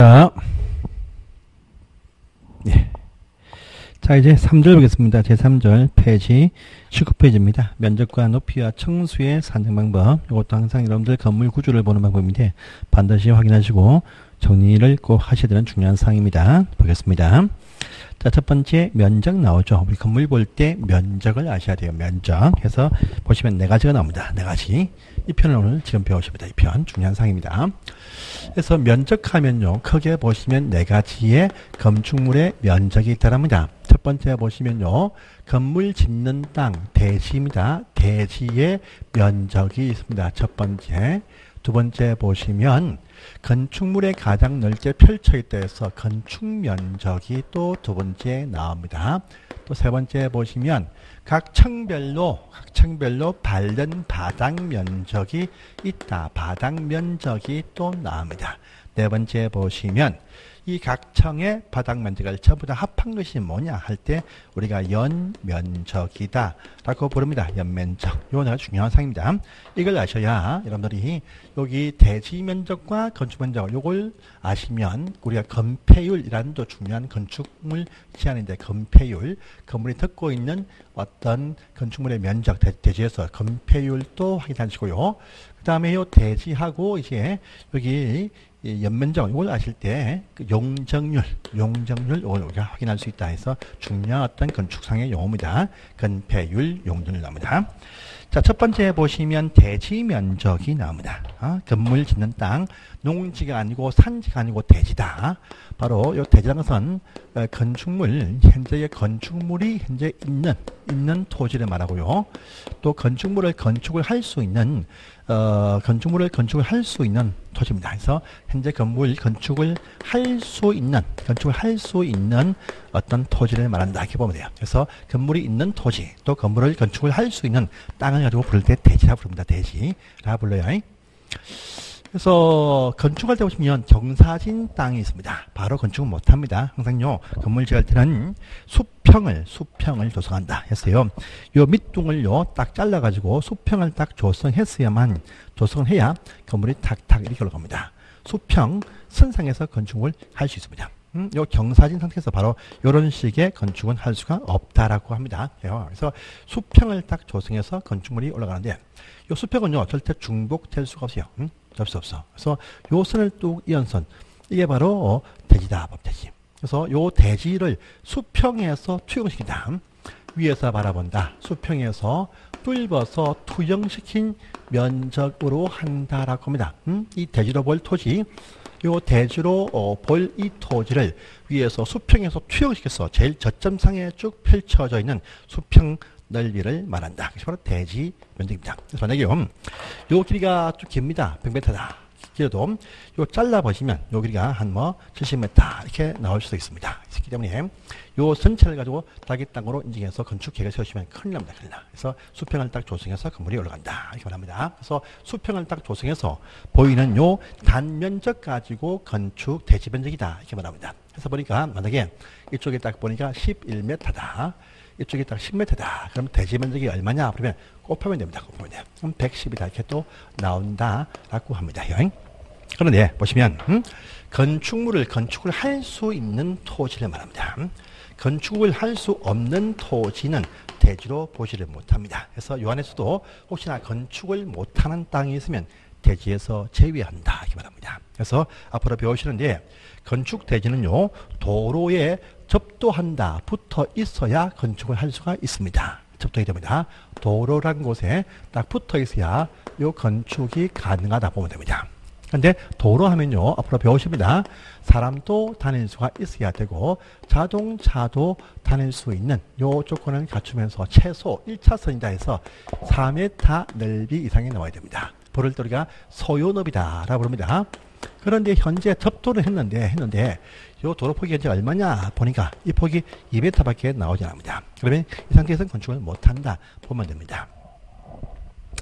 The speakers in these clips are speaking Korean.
자, 예. 자, 이제 3절 보겠습니다. 제3절 페이지 19페이지입니다. 면적과 높이와 청수의 산정 방법. 이것도 항상 여러분들 건물 구조를 보는 방법인데 반드시 확인하시고 정리를 꼭 하셔야 되는 중요한 사항입니다. 보겠습니다. 자, 첫 번째 면적 나오죠. 우리 건물 볼 때 면적을 아셔야 돼요. 면적. 해서 보시면 네 가지가 나옵니다. 네 가지. 이 편을 오늘 지금 배우십니다. 이 편 중요한 사항입니다. 그래서 면적하면요. 크게 보시면 네 가지의 건축물의 면적이 있다랍니다. 첫 번째 보시면요. 건물 짓는 땅 대지입니다. 대지의 면적이 있습니다. 첫 번째. 두 번째 보시면 건축물의 가장 넓게 펼쳐 있다 해서 건축 면적이 또 두 번째 나옵니다. 또 세 번째 보시면 각 층별로 각 층별로 발른 바닥 면적이 있다. 바닥 면적이 또 나옵니다. 네 번째 보시면 이각 층의 바닥 면적을 전부 다 합한 것이 뭐냐 할 때 우리가 연면적이다 라고 부릅니다. 연면적. 이거 내가 중요한 사항입니다. 이걸 아셔야 여러분들이 여기 대지 면적과 건축 면적 요걸 아시면 우리가 건폐율이라는 또 중요한 건축물 시안인데 건폐율 건물이 듣고 있는 어떤 건축물의 면적 대, 대지에서 건폐율도 확인하시고요. 그 다음에 요 대지하고 이제 여기 이 연면적 이걸 아실 때 그 용적률, 용적률 이걸 우리가 확인할 수 있다 해서 중요한 어떤 건축상의 용어입니다. 건폐율, 용적률 나옵니다. 자, 첫 번째 보시면 대지 면적이 나옵니다. 어? 건물 짓는 땅, 농지가 아니고 산지가 아니고 대지다. 바로 이 대지라는 것은 어, 건축물, 현재의 건축물이 현재 있는, 있는 토지를 말하고요. 또 건축물을 건축을 할 수 있는, 어, 건축물을 건축을 할 수 있는 토지입니다. 그래서 현재 건물 건축을 할 수 있는, 건축을 할 수 있는 어떤 토지를 말한다. 이렇게 보면 돼요. 그래서 건물이 있는 토지, 또 건물을 건축을 할 수 있는 땅을 가지고 부를 때 대지라 부릅니다. 대지라 불러요. 그래서 건축할 때 보시면 경사진 땅이 있습니다. 바로 건축은 못합니다. 항상요 건물 지을 때는 수평을 수평을 조성한다 했어요. 요 밑둥을요 딱 잘라가지고 수평을 딱 조성했어야만 조성을 해야 건물이 탁탁 이렇게 올라갑니다. 수평 선상에서 건축을 할 수 있습니다. 음, 요 경사진 상태에서 바로 이런 식의 건축은 할 수가 없다라고 합니다. 그래서 수평을 딱 조성해서 건축물이 올라가는데 요 수평은요 절대 중복될 수가 없어요. 음? 없어 없어. 그래서 요 선을 뚝 이은 선 이게 바로 대지다 법대지. 그래서 요 대지를 수평에서 투영시킨다. 위에서 바라본다. 수평에서 뚫어서 투영시킨 면적으로 한다라고 합니다. 음? 이 대지로 볼 토지, 요 대지로 어, 볼이 토지를 위에서 수평에서 투영시켜서 제일 저점상에 쭉 펼쳐져 있는 수평 넓이를 말한다. 그래서 바로 대지 면적입니다. 그래서 만약에 요 길이가 좀 깁니다. 100m다. 길어도 요 잘라 보시면 요 길이가 한 뭐 70m 이렇게 나올 수도 있습니다. 있기 때문에 요 전체를 가지고 자기 땅으로 인증해서 건축 계획을 세우시면 큰일 납니다. 큰일 나. 그래서 수평을 딱 조성해서 건물이 올라간다. 이렇게 말합니다. 그래서 수평을 딱 조성해서 보이는 요 단면적 가지고 건축 대지 면적이다. 이렇게 말합니다. 그래서 보니까 만약에 이쪽에 딱 보니까 11m다. 이쪽이 딱 10m다. 그럼 대지 면적이 얼마냐? 그러면 곱하면 됩니다. 곱하면 돼요. 그럼 110이다. 이렇게 또 나온다라고 합니다. 여행. 그런데 보시면 음? 건축물을 건축을 할 수 있는 토지를 말합니다. 음? 건축을 할 수 없는 토지는 대지로 보지를 못합니다. 그래서 요 안에서도 혹시나 건축을 못하는 땅이 있으면 대지에서 제외한다 이렇게 말합니다. 그래서 앞으로 배우시는데 건축 대지는요 도로에 접도한다 붙어 있어야 건축을 할 수가 있습니다. 접촉이 됩니다. 도로란 곳에 딱 붙어 있어야 요 건축이 가능하다 보면 됩니다. 근데 도로 하면요 앞으로 배우십니다. 사람도 다닐 수가 있어야 되고 자동차도 다닐 수 있는 요 조건을 갖추면서 최소 1차선이다 해서 4m 넓이 이상이 나와야 됩니다. 부를 때 우리가 소요너비다 라고 부릅니다. 그런데 현재 접도를 했는데 했는데 요 도로 폭이 현재 얼마냐 보니까 이 폭이 2m밖에 나오지 않습니다. 그러면 이 상태에서는 건축을 못한다 보면 됩니다.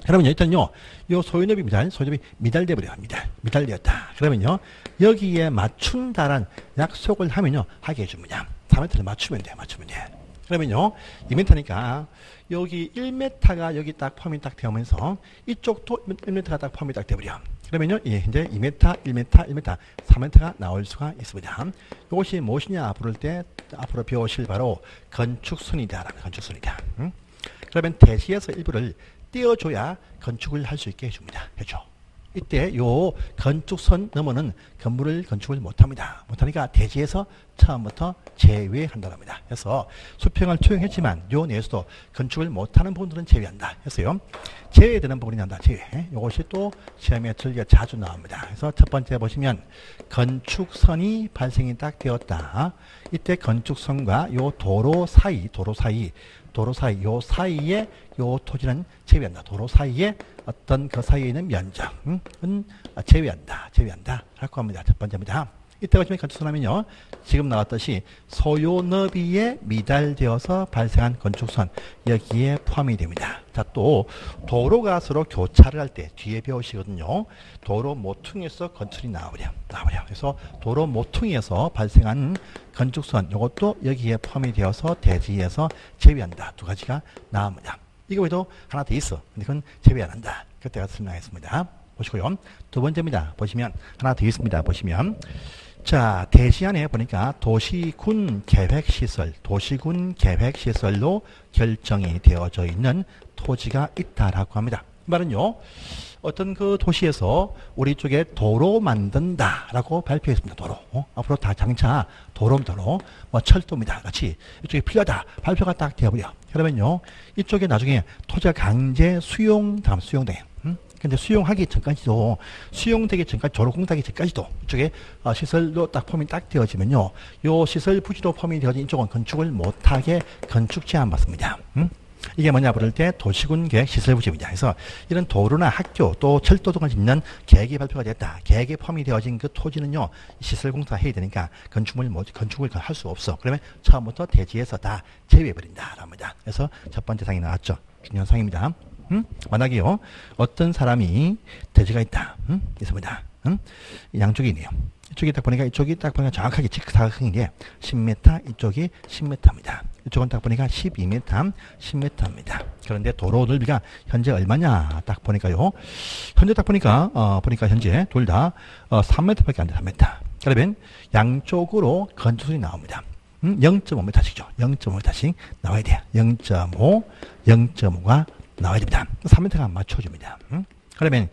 그러면 일단요, 요 소유업이 미달, 소유업이 미달돼 버려 미달, 미달되었다. 그러면요, 여기에 맞춘다란 약속을 하면요, 하게 해줍니다. 3m를 맞추면 돼, 맞추면 돼. 그러면요, 2m니까 여기 1m가 여기 딱 포함이 딱 되면서 이쪽도 1m가 딱 포함이 딱 돼버려. 그러면요, 예, 현재 2m, 1m, 1m, 3m가 나올 수가 있습니다. 이것이 무엇이냐 부를 때 앞으로 배우실 바로 건축선이다라는 건축선이다. 음? 그러면 대시에서 일부를 띄워줘야 건축을 할 수 있게 해줍니다. 해줘. 이때 요 건축선 너머는 건물을 건축을 못합니다. 못하니까 대지에서 처음부터 제외한다고 합니다. 그래서 수평을 투영했지만 요 내에서도 건축을 못하는 부분들은 제외한다. 했어요. 제외되는 부분이 난다. 제외. 이것이 또 시험에 틀리게 자주 나옵니다. 그래서 첫 번째 보시면 건축선이 발생이 딱 되었다. 이때 건축선과 요 도로 사이, 도로 사이, 도로 사이, 요 사이에 요 토지는 제외한다. 도로 사이에 어떤 그 사이에 있는 면적은 제외한다. 제외한다. 라고 합니다. 첫 번째입니다. 이때 보시면 건축선하면요. 지금 나왔듯이 소요 너비에 미달되어서 발생한 건축선 여기에 포함이 됩니다. 자, 또 도로가 서로 교차를 할 때 뒤에 배우시거든요. 도로 모퉁이에서 건축이 나오려. 나오려. 그래서 도로 모퉁이에서 발생한 건축선 이것도 여기에 포함이 되어서 대지에서 제외한다. 두 가지가 나옵니다. 이거 외에도 하나 더 있어. 근데 그건 제외 안 한다. 그때가 설명하겠습니다. 보시고요. 두 번째입니다. 보시면 하나 더 있습니다. 보시면 자, 대시 안에 보니까 도시군 계획시설, 도시군 계획시설로 결정이 되어져 있는 토지가 있다라고 합니다. 이 말은요, 어떤 그 도시에서 우리 쪽에 도로 만든다라고 발표했습니다. 도로. 어? 앞으로 다 장차 도로, 도로, 뭐 철도입니다. 같이 이쪽에 필요하다. 발표가 딱 되어버려. 그러면요, 이쪽에 나중에 토지가 강제 수용, 다음 수용돼. 음? 근데 수용하기 전까지도 수용되기 전까지 도로 공사하기 전까지도 이쪽에 어, 시설로 딱 폼이 딱 되어지면요, 요 시설 부지로 폼이 되어진 이쪽은 건축을 못하게 건축 제한 받습니다. 음? 이게 뭐냐 부를 때 도시군 계획 시설 부지입니다. 그래서 이런 도로나 학교 또 철도 등을 짓는 계획이 발표가 됐다. 계획에 포함이 되어진 그 토지는요 시설 공사 해야 되니까 건축물 못 건축을 할 수 없어. 그러면 처음부터 대지에서 다 제외해 버린다랍니다. 그래서 첫 번째 상이 나왔죠. 중요한 상입니다. 음? 만약에요 어떤 사람이 대지가 있다. 음? 있습니다. 음? 양쪽이 있네요. 이쪽이 딱 보니까 이쪽이 딱 보니까 정확하게 직사각형인데 10m 이쪽이 10m입니다. 이쪽은 딱 보니까 12m, 10m입니다. 그런데 도로 넓이가 현재 얼마냐 딱 보니까요. 현재 딱 보니까 어, 보니까 현재 둘 다 어, 3m밖에 안 돼. 3m. 그러면 양쪽으로 건축이 나옵니다. 음, 0.5m씩죠. 0.5m씩 나와야 돼요. 0.5, 0.5가 나와야 됩니다. 3m가 맞춰줍니다. 음? 그러면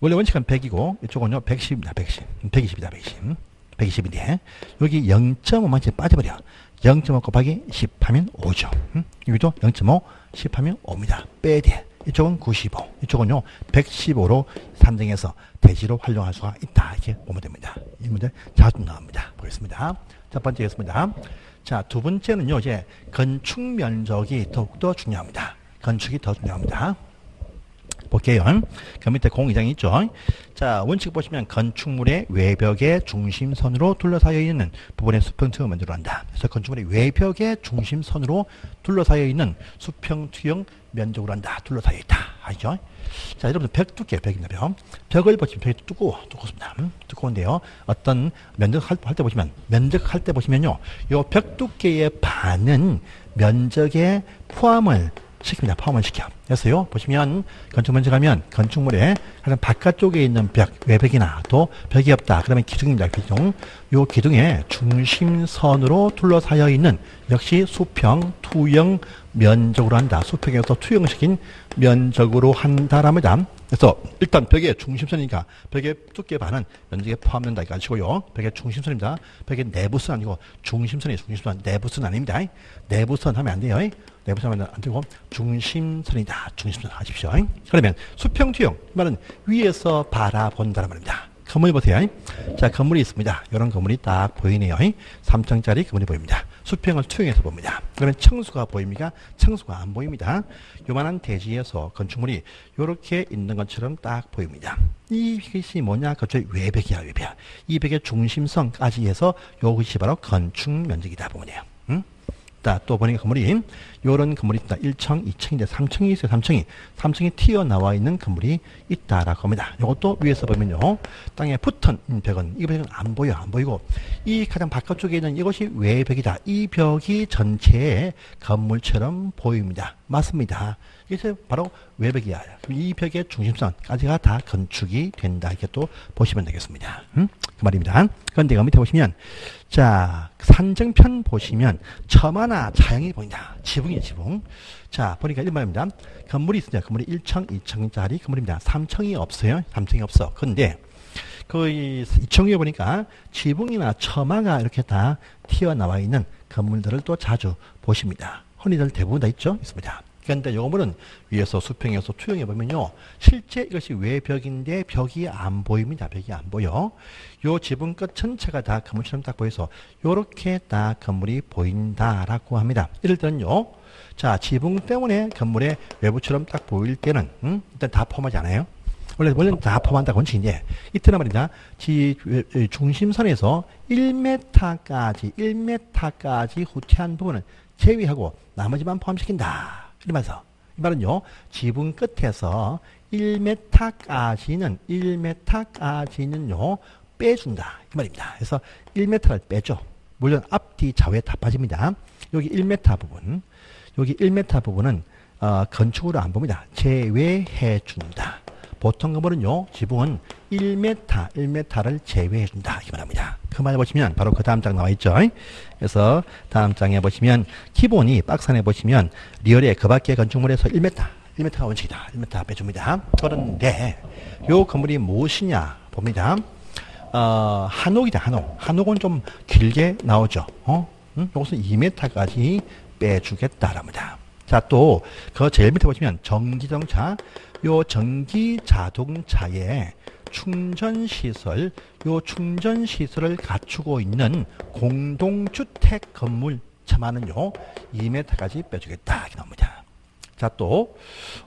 원래 원칙은 100이고 이쪽은요 110입니다. 110. 120이다. 120. 120인데 여기 0.5만치 빠져버려. 0.5 곱하기 10 하면 5죠. 음? 여기도 0.5, 10 하면 5입니다. 빼야 돼. 이쪽은 95. 이쪽은요 115로 산정해서 대지로 활용할 수가 있다. 이렇게 보면 됩니다. 이 문제 자주 나옵니다. 보겠습니다. 첫 번째였습니다. 자, 두 번째는요, 이제 건축 면적이 더욱더 중요합니다. 건축이 더 중요합니다. 볼게요. 그 밑에 공이장이 있죠. 자, 원칙 보시면 건축물의 외벽의 중심선으로 둘러싸여 있는 부분의 수평 투영 면적을 한다. 그래서 건축물의 외벽의 중심선으로 둘러싸여 있는 수평 투영 면적으로 한다. 둘러싸여 있다. 알죠? 자, 여러분 벽 두께, 벽입니다. 벽. 벽을 보시면 벽이 두꺼워, 두껍습니다. 음, 두꺼운데요. 어떤 면적 할 때 보시면, 면적 할 때 보시면요. 요 벽 두께의 반은 면적에 포함을 시킵니다. 포함을 시켜. 그래서요, 보시면, 건축 먼저 가면, 건축물에 가장 바깥쪽에 있는 벽, 외벽이나 또 벽이 없다. 그러면 기둥입니다. 기둥. 요 기둥의 중심선으로 둘러싸여 있는 역시 수평, 투영 면적으로 한다. 수평에서 투영시킨 면적으로 한다랍니다. 그래서 일단 벽의 중심선이니까 벽의 두께 반은 면적에 포함된다. 이거 아시고요. 벽의 중심선입니다. 벽의 내부선 아니고 중심선이 중심선, 내부선 아닙니다. 내부선 하면 안 돼요. 내부선 하면 안 되고 중심선이다. 중심선 하십시오. 그러면 수평 투영 말은 위에서 바라본다는 말입니다. 건물 보세요. 자, 건물이 있습니다. 이런 건물이 딱 보이네요. 3층짜리 건물이 보입니다. 수평을 투영해서 봅니다. 그러면 청수가 보입니까? 청수가 안 보입니다. 요만한 대지에서 건축물이 이렇게 있는 것처럼 딱 보입니다. 이것이 뭐냐? 그쪽 외벽이야, 외벽. 이 벽의 중심성까지 해서 이것이 바로 건축 면적이다 돼 요. 응? 또 보니까 건물이 이런 건물이 있다. 1층, 2층인데 3층이 있어요. 3층이 3층이 튀어나와 있는 건물이 있다라고 합니다. 이것도 위에서 보면요. 땅에 붙은 벽은 이 벽은 안 보여. 안 보이고 이 가장 바깥쪽에 있는 이것이 외벽이다. 이 벽이 전체의 건물처럼 보입니다. 맞습니다. 이게 바로 외벽이야. 이 벽의 중심선까지가 다 건축이 된다. 이렇게 또 보시면 되겠습니다. 음? 그 말입니다. 그런데 그 밑에 보시면 자 산정편 보시면 처마나 차양이 보인다. 지붕이 지붕. 자 보니까 이런 말입니다. 건물이 있습니다. 건물이 1층, 2층짜리 건물입니다. 3층이 없어요. 3층이 없어. 근데 그 2층에 보니까 지붕이나 처마가 이렇게 다 튀어나와 있는 건물들을 또 자주 보십니다. 흔히들 대부분 다 있죠? 있습니다. 그런데 요거는 위에서 수평에서 투영해 보면요. 실제 이것이 외벽인데 벽이 안 보입니다. 벽이 안 보여. 요 지붕 끝 전체가 다 건물처럼 딱 보여서 요렇게 다 건물이 보인다라고 합니다. 이럴 때는요. 자, 지붕 때문에 건물의 외부처럼 딱 보일 때는 음? 일단 다 포함하지 않아요. 원래 원래는 다 포함한다 원칙인데 이때는 말이다. 지 중심선에서 1m까지 1m까지 후퇴한 부분을 제외하고 나머지만 포함시킨다. 이러면서 이 말은요. 지붕 끝에서 1m까지는 1m까지는요. 빼준다. 이 말입니다. 그래서 1m를 빼죠. 물론 앞뒤 좌우에 다 빠집니다. 여기 1m 부분, 여기 1m 부분은 어, 건축으로 안 봅니다. 제외해 준다. 보통 건물은요, 지붕은 1m, 1m를 제외해 준다. 이렇게 말합니다. 그말 보시면 바로 그 다음 장 나와 있죠. 그래서 다음 장에 보시면 기본이 박스 안에 보시면 리얼의 그 밖의 건축물에서 1m, 1m가 원칙이다. 1m 빼줍니다. 그런데 요 건물이 무엇이냐 봅니다. 어, 한옥이다, 한옥. 한옥은 좀 길게 나오죠. 어? 응? 이것은 2m까지 빼주겠다랍니다. 자, 또, 그 제일 밑에 보시면 전기자동차, 요 전기 자동차에 충전 시설, 요 충전 시설을 갖추고 있는 공동주택 건물 참하는요 2m까지 빼주겠다 이렇게 나옵니다. 자, 또,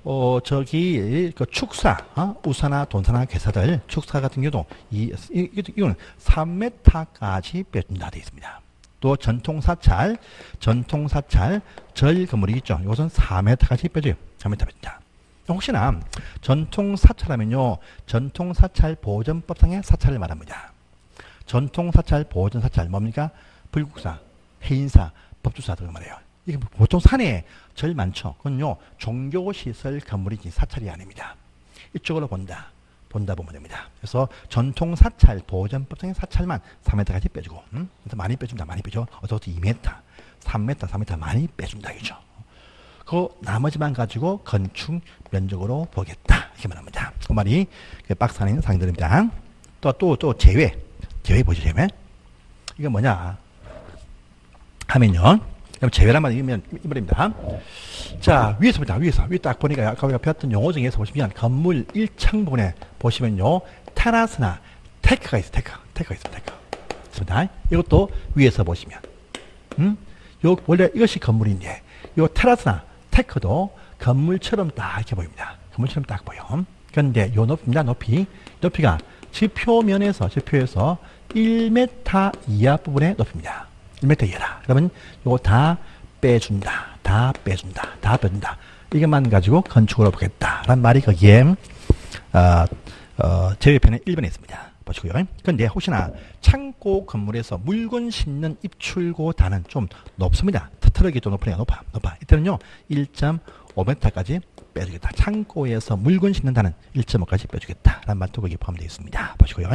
어, 저기, 그 축사, 어? 우사나 돈사나 회사들, 축사 같은 경우도 이, 이, 이거는 3m까지 빼준다 되어 있습니다. 또 전통사찰, 전통사찰, 절 건물이 있죠. 이것은 4m까지 빼줘요. 4m 빼준다. 혹시나 전통 사찰하면요. 전통 사찰 보전법상의 사찰을 말합니다. 전통 사찰, 보전사찰 뭡니까? 불국사, 해인사, 법주사 등 말이에요. 이게 보통 산에 절 많죠. 그건요. 종교시설 건물이지 사찰이 아닙니다. 이쪽으로 본다. 본다 보면 됩니다. 그래서 전통 사찰, 보전법상의 사찰만 3m까지 빼주고, 음? 그래서 많이 빼준다, 많이 빼줘. 어서부터 2m, 3m, 4m 많이 빼준다, 이죠. 그 나머지만 가지고 건축 면적으로 보겠다. 이렇게 말합니다. 그 말이 그 박스 안에 있는 상들입니다. 또, 또, 또 제외. 제외 보죠, 제외. 이게 뭐냐. 하면요. 제외란 말이 면 이말입니다. 자, 위에서 보자, 위에서. 위딱 보니까 아까 우리가 배웠던 용어 중에서 보시면 건물 1층 부분에 보시면요. 테라스나 데크가 있어, 데크. 데크가 있어, 데크. 있습니다. 이것도 위에서 보시면. 음? 요, 원래 이것이 건물인데, 요 테라스나 테크도 건물처럼 딱 이렇게 보입니다. 건물처럼 딱 보여. 그런데 요 높이입니다. 높이. 높이가 지표면에서, 지표에서 1m 이하 부분의 높이입니다. 1m 이하다. 그러면 요거 다 빼준다. 다 빼준다. 다 빼준다. 이것만 가지고 건축을 보겠다. 라는 말이 거기에, 어, 어, 제외편에 1번에 있습니다. 보시고요. 그런데 혹시나 창고 건물에서 물건 싣는 입출고단은 좀 높습니다. 트럭이 좀 높으니까 높아, 높아. 이때는요, 1.5m까지 빼주겠다. 창고에서 물건 싣는다는 1.5까지 빼주겠다. 라는 거기에 포함되어 있습니다. 보시고요.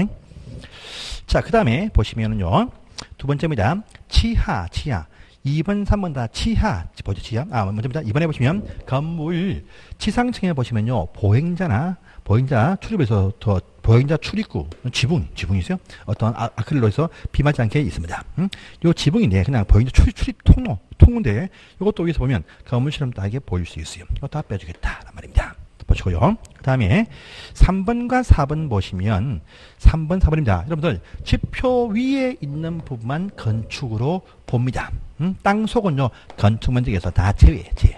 자, 그 다음에 보시면은요, 두 번째입니다. 지하, 지하. 2번, 3번 다 지하, 보죠, 지하. 아, 먼저입니다. 이번에 보시면 건물 지상층에 보시면요, 보행자나 보행자 출입에서 더 보행자 출입구 지붕 지붕이 있어요. 어떤 아, 아크릴로에서 비 맞지 않게 있습니다. 음? 요 지붕인데 그냥 보행자 출입 출입 통로 통로인데 이것도 여기서 보면 건물처럼 딱게 보일 수 있어요. 이거 다 빼주겠다 말입니다. 보시고요. 그 다음에 3번과 4번 보시면 3번, 4번입니다. 여러분들 지표 위에 있는 부분만 건축으로 봅니다. 음? 땅 속은요 건축 면적에서 다 제외, 제외.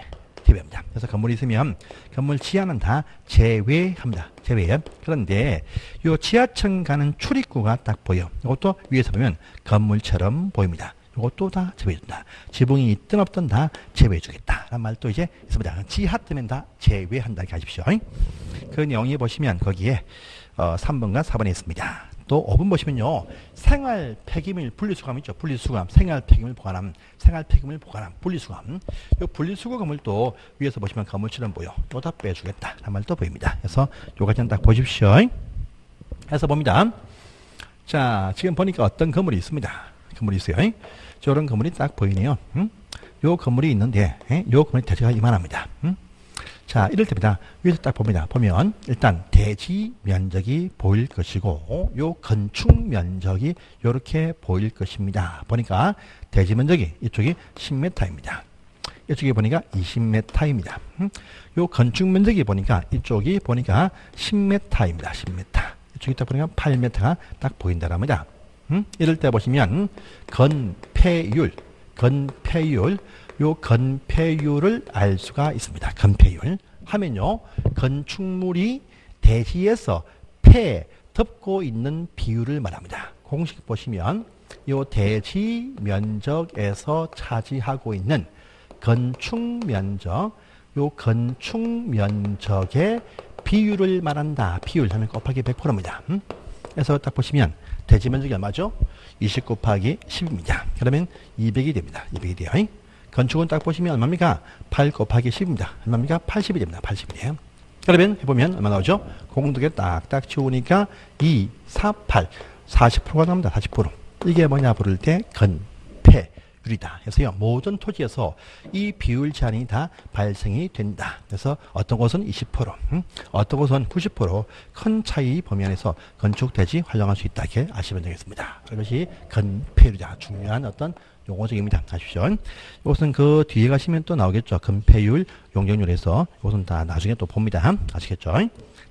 제외합니다. 그래서 건물이 있으면 건물 지하는 다 제외합니다. 제외. 그런데 요 지하층 가는 출입구가 딱 보여. 이것도 위에서 보면 건물처럼 보입니다. 이것도 다 제외해준다. 지붕이 있든 없든 다 제외해주겠다. 라는 말도 이제 있습니다. 지하 뜨면 다 제외한다. 이렇게 하십시오. 그 내용이 보시면 거기에 어, 3번과 4번에 있습니다. 또 5번 보시면요. 생활 폐기물 분리수거함 있죠. 분리수거함. 생활 폐기물 보관함. 생활 폐기물 보관함. 분리수거함. 이 분리수거 건물도 위에서 보시면 건물처럼 보여. 요다 빼주겠다. 한 말도 보입니다. 그래서 요까지는 딱 보십시오. 해서 봅니다. 자, 지금 보니까 어떤 건물이 있습니다. 건물이 있어요. 저런 건물이 딱 보이네요. 음? 요 건물이 있는데, 예? 요 건물이 대지가 이만합니다. 음? 자, 이럴 때입니다. 위에서 딱 봅니다. 보면 일단 대지 면적이 보일 것이고 요 건축 면적이 이렇게 보일 것입니다. 보니까 대지 면적이 이쪽이 10m입니다. 이쪽에 보니까 20m입니다. 음? 요 건축 면적이 보니까 이쪽이 보니까 10m입니다. 10m. 이쪽이 딱 보니까 8m가 딱 보인다랍니다. 음? 이럴 때 보시면 건폐율, 건폐율 요 건폐율을 알 수가 있습니다. 건폐율 하면요. 건축물이 대지에서 폐 덮고 있는 비율을 말합니다. 공식 보시면 요 대지 면적에서 차지하고 있는 건축 면적 요 건축 면적의 비율을 말한다. 비율 하면 곱하기 100%입니다. 음? 그래서 딱 보시면 대지 면적이 얼마죠? 20 곱하기 10입니다. 그러면 200이 됩니다. 200이 돼요. 건축은 딱 보시면 얼마입니까? 8 곱하기 10입니다. 얼마입니까? 80이 됩니다. 80이에요. 그러면 해보면 얼마 나오죠? 공두개 딱딱 치우니까 2, 4, 8, 40%가 나옵니다. 40%. 이게 뭐냐 부를 때 건폐 율이다. 그래서요 모든 토지에서 이 비율 제한이 다 발생이 된다. 그래서 어떤 곳은 20%, 음? 어떤 곳은 90%큰 차이 범위 안에서 건축 대지 활용할 수 있다. 이렇게 아시면 되겠습니다. 이것이 건폐율이다. 중요한 어떤 용어적입니다. 아십시오. 이것은 그 뒤에 가시면 또 나오겠죠. 금폐율, 용적률에서 이것은 다 나중에 또 봅니다. 아시겠죠?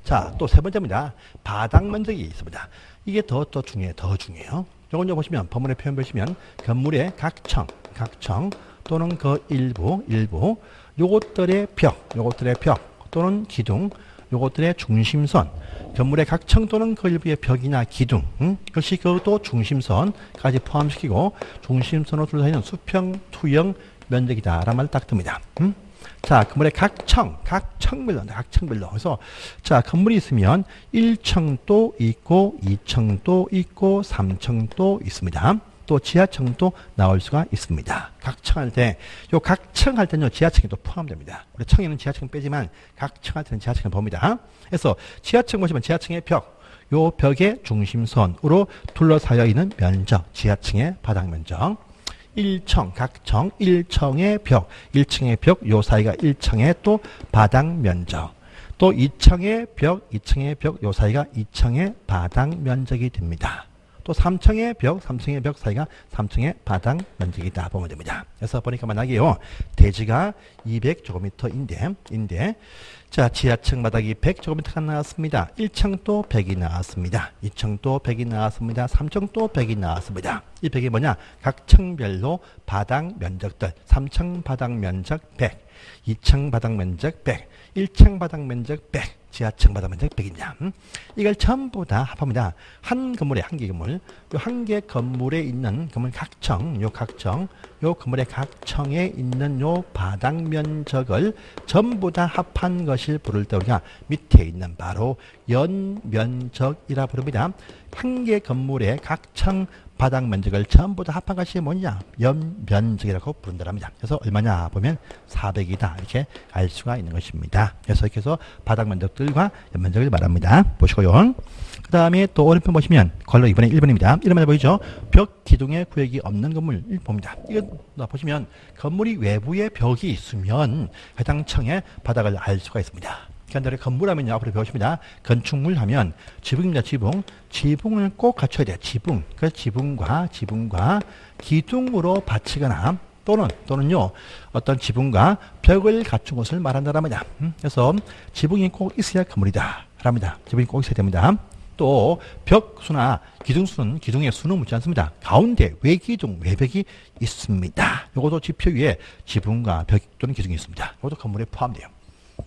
자, 또 세 번째입니다. 바닥 면적이 있습니다. 이게 더, 더 중요해요. 더 중요해요. 요건 요 보시면, 법문의 표현 보시면, 건물의 각청, 각청, 또는 그 일부, 일부, 요것들의 벽, 요것들의 벽, 또는 기둥, 요것들의 중심선, 건물의 각 청도는 그 일부의 벽이나 기둥, 음? 그것이 그것도 중심선까지 포함시키고 중심선으로 둘러있는 수평, 투영 면적이다. 라는 말딱 듭니다. 음? 자, 건물의 각 청, 각 청별로, 각 청별로. 그래서, 자, 건물이 있으면 1층도 있고, 2층도 있고, 3층도 있습니다. 또 지하층도 나올 수가 있습니다. 각층할 때, 요 각층 할 때는 지하층이 또 포함됩니다. 우리 청에는 지하층 빼지만 각층 할 때는 지하층을 봅니다. 그래서 지하층 보시면 지하층의 벽, 요 벽의 중심선으로 둘러싸여 있는 면적, 지하층의 바닥 면적. 1층, 각층, 1층의 벽, 1층의 벽, 요 사이가 1층의 또 바닥 면적. 또 2층의 벽, 2층의 벽, 요 사이가 2층의 바닥 면적이 됩니다. 또 3층의 벽, 3층의 벽 사이가 3층의 바닥 면적이다 보면 됩니다. 그래서 보니까 만약에요. 대지가 200제곱미터인데, 인데, 자, 지하층 바닥이 100제곱미터가 나왔습니다. 1층도 100이 나왔습니다. 2층도 100이 나왔습니다. 3층도 100이 나왔습니다. 이 100이 뭐냐? 각 층별로 바닥 면적들. 3층 바닥 면적 100, 2층 바닥 면적 100, 1층 바닥 면적 100, 지하층 바닥 면적 100이냐. 음? 이걸 전부 다 합합니다. 한 건물에 한 개 건물, 요한개 건물에 있는 건물 각층, 요 각층, 요 건물의 각층에 있는 요 바닥 면적을 전부 다 합한 것을 부를 때 우리가 밑에 있는 바로 연면적이라 부릅니다. 한 개 건물의 각층 바닥 면적을 전부 다 합한 것이 뭐냐? 연면적이라고 부른다랍니다. 그래서 얼마냐 보면 400이다. 이렇게 알 수가 있는 것입니다. 그래서 이렇게 해서 바닥 면적들과 연면적을 말합니다. 보시고요. 그 다음에 또 오른편 보시면 걸로 이번에 1번입니다. 이런 말 보이죠? 벽 기둥의 구역이 없는 건물 봅니다. 이거 보시면 건물이 외부에 벽이 있으면 해당 층의 바닥을 알 수가 있습니다. 그러니까 건물하면 앞으로 배우십니다. 건축물 하면 지붕입니다. 지붕. 지붕을 꼭 갖춰야 돼요. 지붕. 그 지붕과 지붕과 기둥으로 받치거나 또는 또는요 어떤 지붕과 벽을 갖춘 것을 말한다는 말이야. 음? 그래서 지붕이 꼭 있어야 건물이다.랍니다. 지붕이 꼭 있어야 됩니다. 또 벽수나 기둥수는 기둥의 수는 묻지 않습니다. 가운데 외기둥, 외벽이 있습니다. 이것도 지표 위에 지붕과 벽 또는 기둥이 있습니다. 이것도 건물에 포함돼요.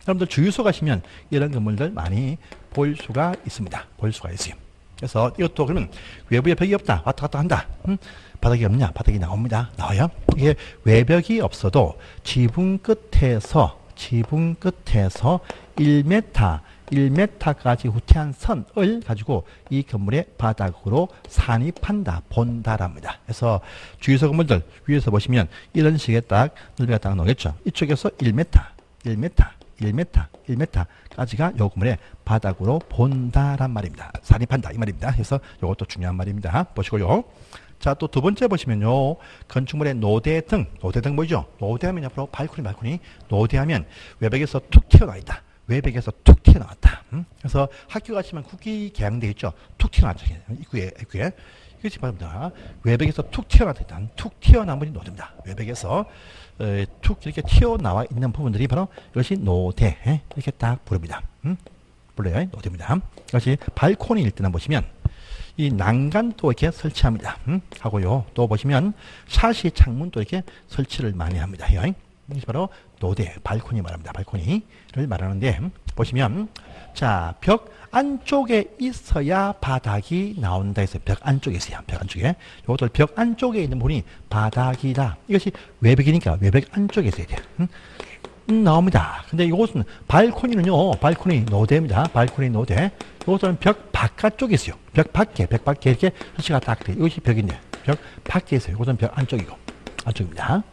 여러분들 주유소 가시면 이런 건물들 많이 볼 수가 있습니다. 볼 수가 있어요. 그래서 이것도 그러면 외부에 벽이 없다. 왔다 갔다 한다. 음? 바닥이 없냐? 바닥이 나옵니다. 나와요. 이게 외벽이 없어도 지붕 끝에서 지붕 끝에서 1m 1m까지 후퇴한 선을 가지고 이 건물의 바닥으로 산입한다, 본다랍니다. 그래서 주유소 건물들 위에서 보시면 이런 식의 딱 넓이가 딱 나오겠죠. 이쪽에서 1m, 1m, 1m, 1m까지가 요 건물의 바닥으로 본다란 말입니다. 산입한다 이 말입니다. 그래서 이것도 중요한 말입니다. 보시고요. 자, 또 두 번째 보시면요. 건축물의 노대 등, 노대등 뭐죠? 노대하면 앞으로 발코니, 발코니. 노대하면 외벽에서 툭 튀어나와 있다. 외벽에서 툭 튀어나왔다. 음? 그래서 학교 가시면 국기 개양돼 있죠. 툭 튀어나왔죠. 입구에, 입구에. 이것이 바로입니다. 외벽에서 툭 튀어나왔다. 툭 튀어나온 분이 노대입니다. 외벽에서 어, 툭 이렇게 튀어나와 있는 부분들이 바로 이것이 노대. 에? 이렇게 딱 부릅니다. 음? 불러요. 노대입니다. 이것이 발코니일 때는 보시면 이 난간도 이렇게 설치합니다. 음? 하고요. 또 보시면 샤시 창문도 이렇게 설치를 많이 합니다. 이것이 바로 노대, 발코니 말합니다. 발코니를 말하는데 음? 보시면 자, 벽 안쪽에 있어야 바닥이 나온다 해서 벽 안쪽에 있어요. 벽 안쪽에. 이것들 벽 안쪽에 있는 부분이 바닥이다. 이것이 외벽이니까 외벽 안쪽에 있어야 돼요. 음? 음, 나옵니다. 근데 이것은 발코니는요, 발코니 노대입니다. 발코니 노대. 이것은 벽 바깥쪽에 있어요. 벽 밖에, 벽 밖에 이렇게 설치가 딱 돼. 이것이 벽인데, 벽 밖에 있어요. 이것은 벽 안쪽이고, 안쪽입니다.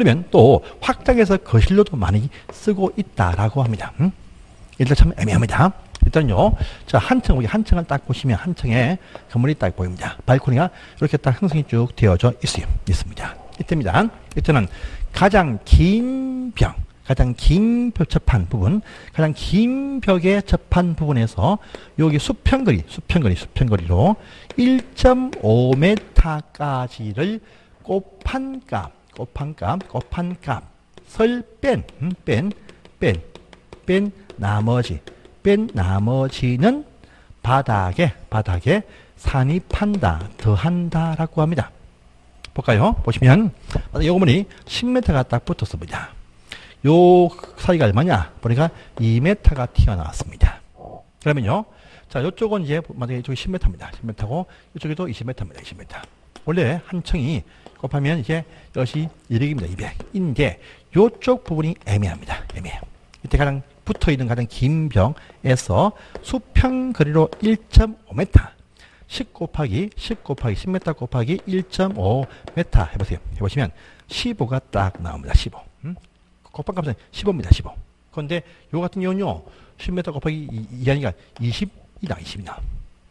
그러면 또 확장해서 거실로도 많이 쓰고 있다라고 합니다. 음? 일단 참 애매합니다. 일단요, 자, 한 층, 우리 한 층을 딱 보시면 한 층에 건물이 딱 보입니다. 발코니가 이렇게 딱 형성이 쭉 되어져 있어요. 있습니다. 이때입니다. 이때는 가장 긴 벽, 가장 긴벽 접한 부분, 가장 긴 벽에 접한 부분에서 여기 수평거리, 수평거리, 수평거리로 1.5m까지를 곱한 값, 곱한 값, 곱한 값을 뺀, 음, 뺀, 뺀, 뺀 나머지, 뺀 나머지는 바닥에, 바닥에 산입한다, 더한다라고 합니다. 볼까요? 보시면 요 건물이 10m가 딱 붙었습니다. 요 사이가 얼마냐? 보니까 2m가 튀어나왔습니다. 그러면요. 자, 요쪽은 이제 만약에 이쪽이 10m입니다. 10m고 이쪽에도 20m입니다. 20m. 원래 한 층이 곱하면 이제 이것이 200입니다. 200인데 요쪽 부분이 애매합니다. 애매해요. 이때 가장 붙어 있는 가장 긴 벽에서 수평 거리로 1.5m 10 곱하기 10 곱하기 10m 곱하기 1.5m 해보세요. 해보시면 15가 딱 나옵니다. 15. 음? 곱한 값은 15입니다. 15. 그런데 요 같은 경우는요. 10m 곱하기 2가 아니라 20이다. 20이다.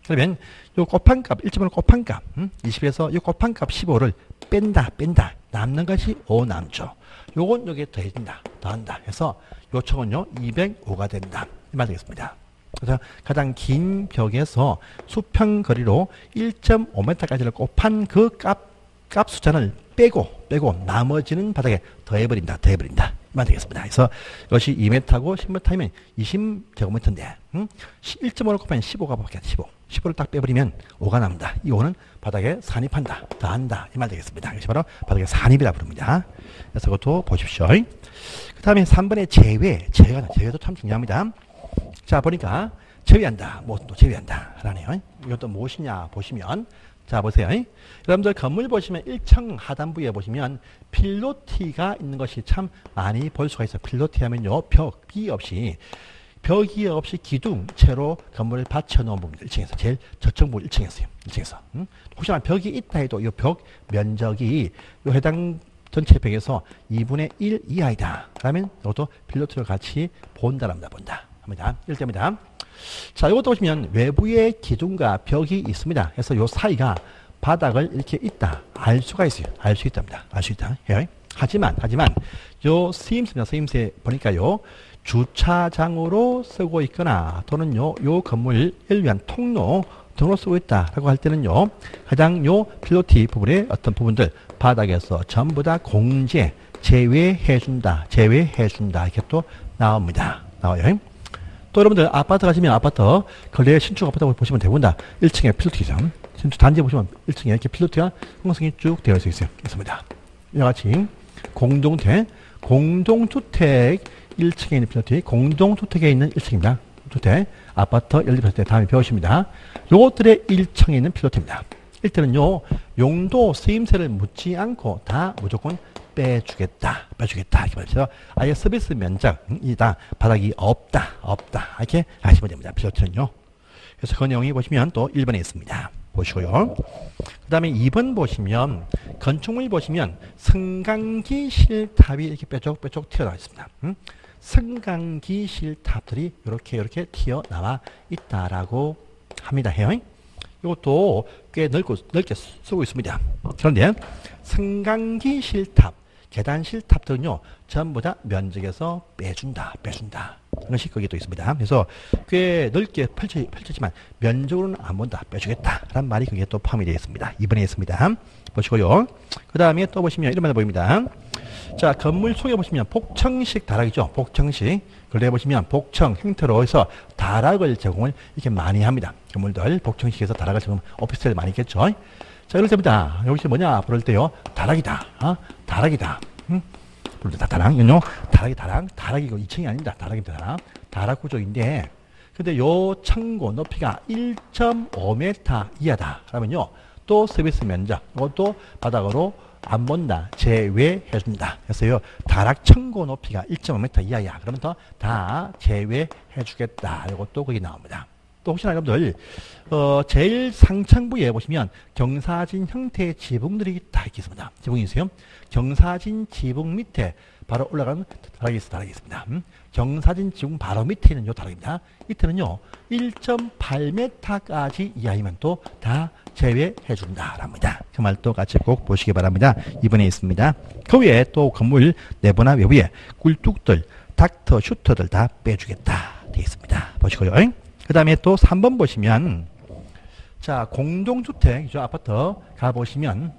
그러면 요 곱한 값, 1.5를 곱한 값, 음? 20에서 요 곱한 값 15를 뺀다, 뺀다. 남는 것이 5 남죠. 요건 여기에 더해진다, 더한다. 해서 요 척은요, 205가 된다. 이 말 되겠습니다. 그래서 가장 긴 벽에서 수평 거리로 1.5m까지를 곱한 그 값, 값 숫자를 빼고, 빼고, 나머지는 바닥에 더해버린다, 더해버린다. 말 되겠습니다. 그래서 이것이 2m고 10m이면 20제곱미터인데, 음? 1.5를 곱하면 15가 밖에 15. 15를 딱 빼버리면 5가 남다. 이 5는 바닥에 산입한다, 더한다. 이 말 되겠습니다. 이것이 바로 바닥에 산입이라 부릅니다. 그래서 그것도 보십시오. 그 다음에 3번의 제외, 제외가, 제외도 참 중요합니다. 자, 보니까 제외한다. 뭐또 제외한다. 라네요. 이것도 무엇이냐 보시면 자, 보세요. 여러분들 건물 보시면 1층 하단부에 보시면 필로티가 있는 것이 참 많이 볼 수가 있어요. 필로티 하면요. 벽이 없이 벽이 없이 기둥 채로 건물을 받쳐놓은 부분 1층에서 제일 저층 부분 1층에서요. 1층에서. 음? 혹시나 벽이 있다 해도 이 벽 면적이 요 해당 전체 벽에서 2분의 1 이하이다. 그러면 이것도 필로티를 같이 본다랍니다. 본다. 합니다. 1대입니다. 자, 이것도 보시면 외부에 기둥과 벽이 있습니다. 그래서 요 사이가 바닥을 이렇게 있다. 알 수가 있어요. 알 수 있답니다. 알 수 있다. 예. 하지만, 하지만, 요 스임스입니다. 스임스에 보니까요. 주차장으로 쓰고 있거나 또는 요, 요 건물을 위한 통로 등으로 쓰고 있다라고 할 때는요. 가장 요 필로티 부분의 어떤 부분들 바닥에서 전부 다 공제, 제외해준다. 제외해준다. 이렇게 또 나옵니다. 나와요. 또 여러분들 아파트 가시면 아파트 거래 신축 아파트 보시면 대부분 다 1층에 필로티죠. 신축 단지 보시면 1층에 이렇게 필로티가 형성이 쭉 되어 있어요. 있습니다. 이와 같이 공동택, 공동주택 1층에 있는 필로티, 공동주택에 있는 1층입니다. 주택, 아파트 때 다음에 배우십니다. 요것들의 1층에 있는 필로티입니다. 일단은요, 용도 쓰임새를 묻지 않고 다 무조건 빼주겠다. 빼주겠다. 이렇게 말해서 아예 서비스 면적이다. 바닥이 없다. 없다. 이렇게 하시면 됩니다. 필요트는요. 그래서 그 내용이 보시면 또 1번에 있습니다. 보시고요. 그 다음에 2번 보시면 건축물 보시면 승강기 실탑이 이렇게 뾰족뾰족 튀어나와 있습니다. 음? 승강기 실탑들이 이렇게 이렇게 튀어나와 있다라고 합니다. 해요. 이것도 꽤 넓고, 넓게 쓰고 있습니다. 그런데 승강기 실탑, 계단 실탑들은요, 전부 다 면적에서 빼준다, 빼준다. 것이 거기에 또 있습니다. 그래서 꽤 넓게 펼쳐, 펼쳐지만 면적으로는 안 본다, 빼주겠다. 라는 말이 거기에 또 포함이 되어 있습니다. 이번에 있습니다. 보시고요. 그 다음에 또 보시면 이런 말 보입니다. 자, 건물 속에 보시면 복층식 다락이죠. 복층식. 그래 보시면 복층 형태로 해서 다락을 제공을 이렇게 많이 합니다. 건물들 복층식에서 다락을 제공, 오피스텔 많이 있겠죠. 자, 이럴 때입니다. 여기서 뭐냐? 부를 때요. 다락이다. 어? 다락이다. 응? 때 다락. 이요 다락이 다락. 다락이고 2층이 아닙니다. 다락입니다. 다락. 다락 구조인데 근데 요 창고 높이가 1.5m 이하다. 그러면요. 또 서비스 면적. 이것도 바닥으로 안 본다. 제외해준다. 그래서요. 다락 청고 높이가 1.5m 이하야. 그러면 더 다 제외해주겠다. 이것도 거기 나옵니다. 또 혹시나 여러분들 어, 제일 상층부에 보시면 경사진 형태의 지붕들이 다 있습니다. 지붕이 있어요. 경사진 지붕 밑에 바로 올라가는 다락이 있습니다. 다락이 있습니다. 음? 경사진 지붕 바로 밑에 있는 요 다락입니다. 이때는요 1.8m까지 이하이면 또 다 제외해 준다랍니다. 그 말도 같이 꼭 보시기 바랍니다. 이번에 있습니다. 그 위에 또 건물 내부나 외부에 꿀뚝들, 닥터, 슈터들 다 빼주겠다 되어 있습니다. 보시고요. 그 다음에 또 3번 보시면 자 공동주택 저 아파트 가보시면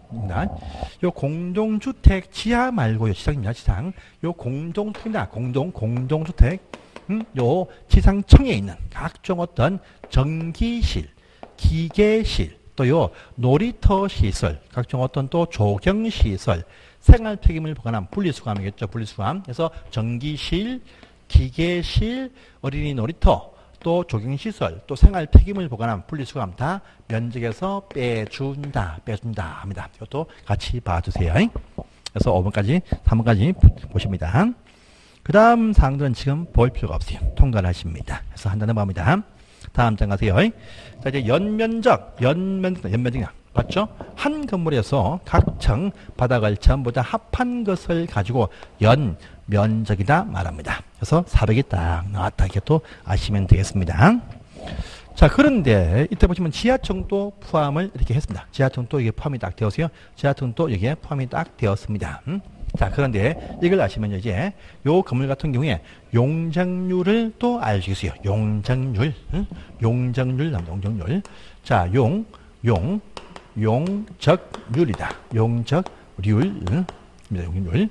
요 공동주택 지하 말고요 지상입니다 지상. 요 공동주택이다 공동 공동주택 음, 요 지상층에 있는 각종 어떤 전기실 기계실 또요 놀이터 시설 각종 어떤 또 조경 시설 생활 폐기물 보관함 분리수거함이겠죠 분리수거함. 그래서 전기실 기계실 어린이 놀이터 또 조경시설, 또 생활 폐기물 보관함, 분리수거함 다 면적에서 빼준다, 빼준다 합니다. 이것도 같이 봐주세요. 그래서 5번까지, 3번까지 보십니다. 그 다음 사항들은 지금 볼 필요가 없어요. 통과를 하십니다. 그래서 한단 넘어갑니다. 다음 장 가세요. 자, 이제 연면적, 연면적, 연면적이야. 맞죠? 한 건물에서 각 층 바닥을 전부 다 합한 것을 가지고 연 면적이다 말합니다. 그래서 400이 딱 나왔다. 이렇게 또 아시면 되겠습니다. 자, 그런데 이때 보시면 지하층도 포함을 이렇게 했습니다. 지하층도 이게 포함이 딱 되었어요. 지하층도 여기에 포함이 딱 되었습니다. 음? 자, 그런데 이걸 아시면 이제 요 건물 같은 경우에 용적률을 또 알시겠어요. 용적률. 응? 용적률, 용적률. 자, 용, 용, 용적률이다. 용적률. 응? 용적률.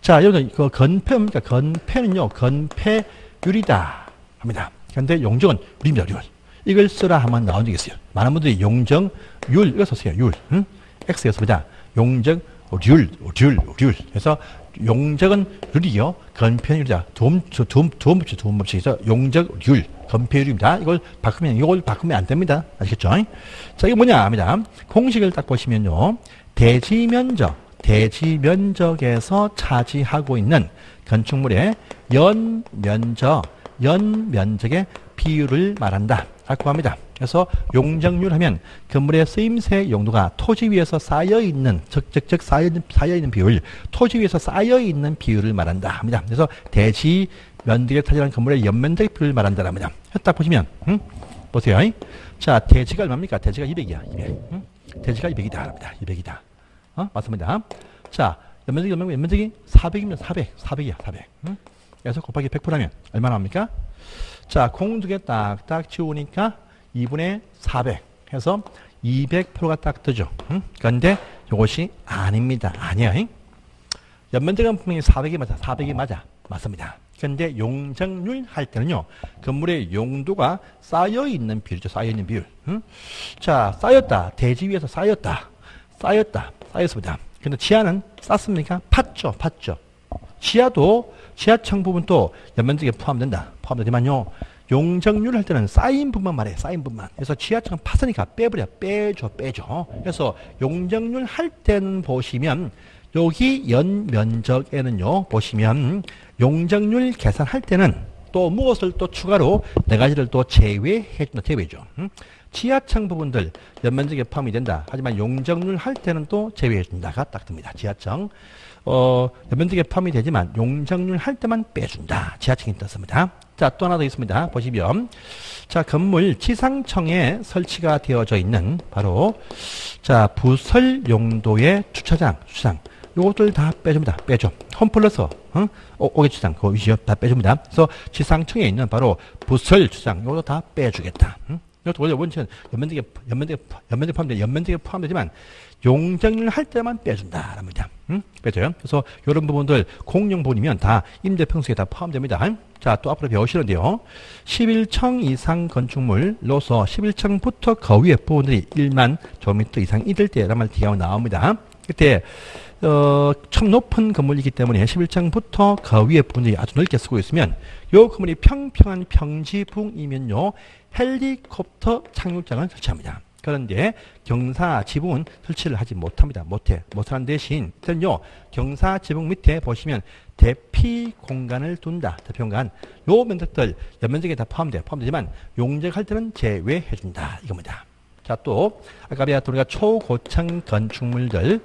자, 여러분, 그 건폐입니까? 건폐는요, 건폐율이다. 합니다. 근데 용적은 율입니다, 율. 이걸 쓰라 하면 나온 적이 있어요. 많은 분들이 용적률, 이거 썼어요, 율. 응? X였습니다. 용적, 률, 률, 률. 그래서 용적은 률이요. 건폐는 율이다. 두음, 두음, 두음 붙여, 두음 붙여서 용적, 률. 건폐율입니다. 이걸 바꾸면, 이걸 바꾸면 안 됩니다. 아시겠죠? 자, 이게 뭐냐 합니다. 공식을 딱 보시면요. 대지 면적, 대지 면적에서 차지하고 있는 건축물의 연 면적, 연 면적의 비율을 말한다. 라고 합니다. 그래서 용적률 하면 건물의 쓰임새 용도가 토지 위에서 쌓여 있는 적적적 쌓여 있는 쌓여 있는 비율, 토지 위에서 쌓여 있는 비율을 말한다 합니다. 그래서 대지 면적에 차지하는 건물의 연면적 비율을 말한다 합니다. 딱 보시면 음? 보세요. 자, 대지가 얼마입니까? 대지가 200이야. 200. 음? 대지가 200이다 합니다. 200이다. 어? 맞습니다. 자, 연면적이 얼마면 연면적이 400이면 400. 400이야, 400. 응? 그래서 곱하기 100%면 얼마나 합니까? 자, 공 두 개 딱딱 치우니까 2분의 400 해서 200%가 딱 뜨죠. 응? 그런데 이것이 아닙니다. 아니야. 응? 연면적은 분명히 400이 맞아. 400이 맞아. 맞습니다. 그런데 용적률 할 때는요, 건물의 용도가 쌓여 있는 비율이죠. 쌓여 있는 비율. 응? 자, 쌓였다. 대지 위에서 쌓였다. 쌓였다. 쌓였습니다. 근데 지하는 쌌습니까? 팠죠. 팠죠. 지하도 지하층 부분도 연면적에 포함된다. 포함되지만요. 용적률 할 때는 쌓인 부분만 말해. 쌓인 부분만. 그래서 지하층은 팠으니까 빼버려. 빼줘. 빼줘. 그래서 용적률 할 때는 보시면 여기 연 면적에는요, 보시면 용적률 계산할 때는 또 무엇을 또 추가로 네 가지를 또 제외해 준다. 제외죠. 음? 지하층 부분들 연면적에 포함이 된다. 하지만 용적률 할 때는 또 제외해 준다가 딱 듭니다. 지하층. 어, 연면적에 포함이 되지만 용적률 할 때만 빼준다. 지하층이 떴습니다. 자, 또 하나 더 있습니다. 보시면 자, 건물 지상층에 설치가 되어져 있는 바로 자, 부설 용도의 주차장, 주차장. 요것들 다 빼줍니다. 빼줘. 홈플러스, 어? 오개 주차장, 그 위치요. 다 빼줍니다. 그래서 지상층에 있는 바로 부설 주차장, 요것도 다 빼주겠다. 응? 이것도 원래 원칙은 연면적에, 연면적에, 연면적에 포함되, 연면적에 포함되지만 용적률 할 때만 빼준다.랍니다. 응? 빼줘요. 그래서 이런 부분들 공용 부분이면 다 임대평수에 다 포함됩니다. 자, 또 앞으로 배우시는데요. 11층 이상 건축물로서 11층부터 그 위에 부분들이 1만 조미터 이상 이 될 때란 말 뒤에 나옵니다. 그때 어, 참 높은 건물이기 때문에 11층부터 그 위에 부분이 아주 넓게 쓰고 있으면 요 건물이 평평한 평지붕이면요 헬리콥터 착륙장을 설치합니다. 그런데 경사 지붕은 설치를 하지 못합니다. 못해. 못하는 대신 일단요 경사 지붕 밑에 보시면 대피 공간을 둔다. 대피 공간. 요 면적들 연면적에 다 포함돼 포함되지만 용적할 때는 제외해 준다. 이겁니다. 자, 또, 아까 배웠던 우리가 초고층 건축물들.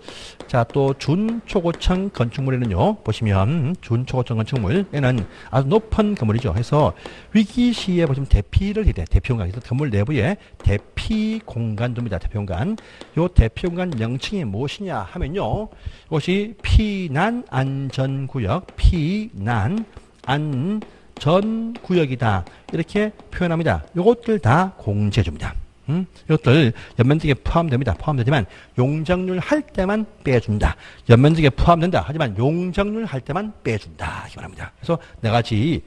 자, 또 준초고층 건축물에는요, 보시면, 준초고층 건축물에는 아주 높은 건물이죠. 해서 위기 시에 보시면 대피를 해야 돼. 대피 공간. 그래서 건물 내부에 대피 공간 둡니다. 대피 공간. 요 대피 공간 명칭이 무엇이냐 하면요, 이것이 피난 안전구역, 피난 안전구역이다. 이렇게 표현합니다. 요것들 다 공제해줍니다. 음? 이것들 연면적에 포함됩니다. 포함되지만 용적률 할 때만 빼준다. 연면적에 포함된다. 하지만 용적률 할 때만 빼준다. 이 말합니다. 그래서 네 가지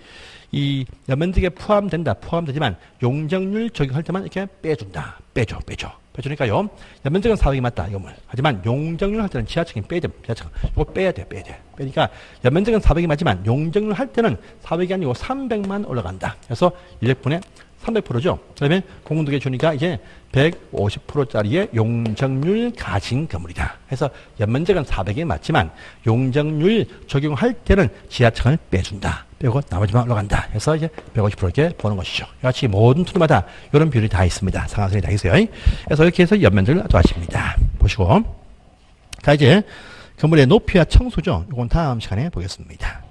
이 연면적에 포함된다. 포함되지만 용적률 적용할 때만 이렇게 빼준다. 빼줘, 빼줘. 빼주니까요. 연면적은 400이 맞다. 뭘. 하지만 용적률 할 때는 지하층이 빼야 돼. 지하층. 이거 빼야 돼. 빼야 돼. 빼니까 연면적은 400이 맞지만 용적률 할 때는 400이 아니고 300만 올라간다. 그래서 100분의 300%죠. 그러면 공동에 주니까 이게 150%짜리의 용적률 가진 건물이다. 그래서 연면적은 400이 맞지만 용적률 적용할 때는 지하층을 빼준다. 빼고 나머지만 올라간다. 해서 이제 150% 이렇게 보는 것이죠. 같이 모든 투마다 이런 비율이 다 있습니다. 상하선이 다 있어요. 그래서 이렇게 해서 연면적을 또하십니다. 보시고. 자, 이제 건물의 높이와 청소죠. 이건 다음 시간에 보겠습니다.